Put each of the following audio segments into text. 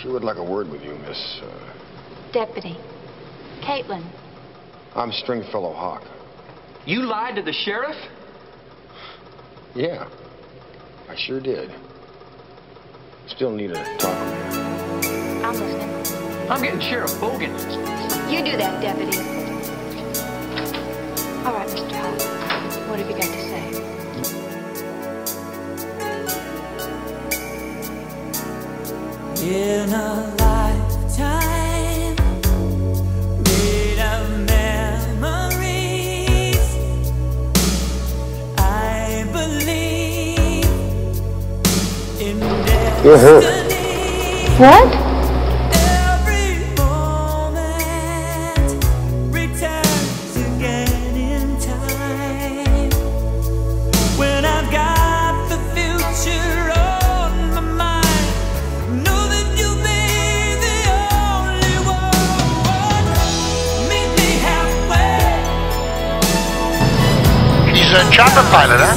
She would like a word with you, Miss. Uh... Deputy. Caitlin. I'm Stringfellow Hawke. You lied to the sheriff? Yeah, I sure did. Still need to talk with you. I'm listening. I'm getting Sheriff Bogan. You do that, Deputy. In a lifetime made of memories, I believe in destiny. What? A chopper pilot, huh?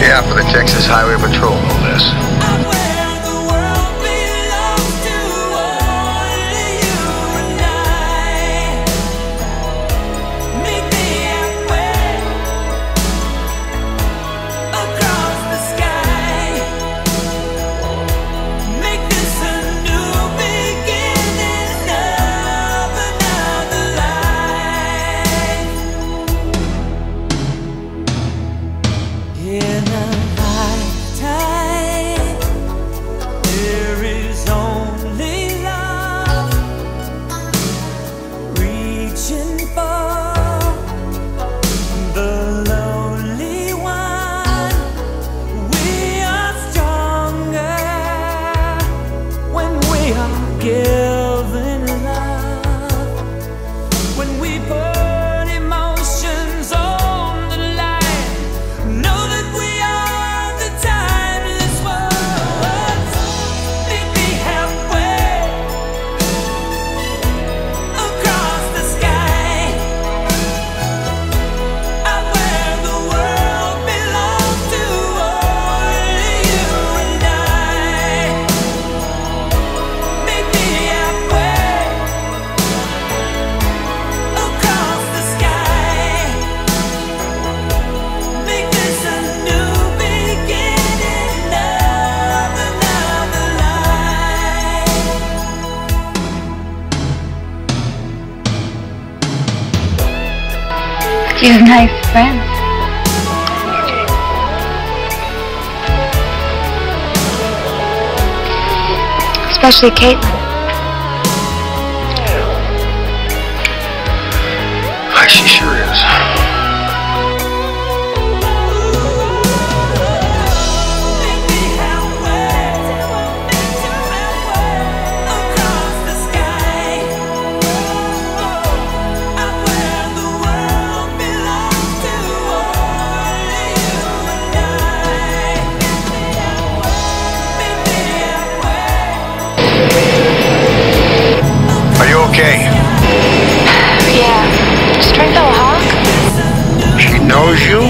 Yeah, for the Texas Highway Patrol, no less. She's a nice friend. Especially Caitlin. She sure is. Okay? Yeah. Stringfellow Hawke? She knows you?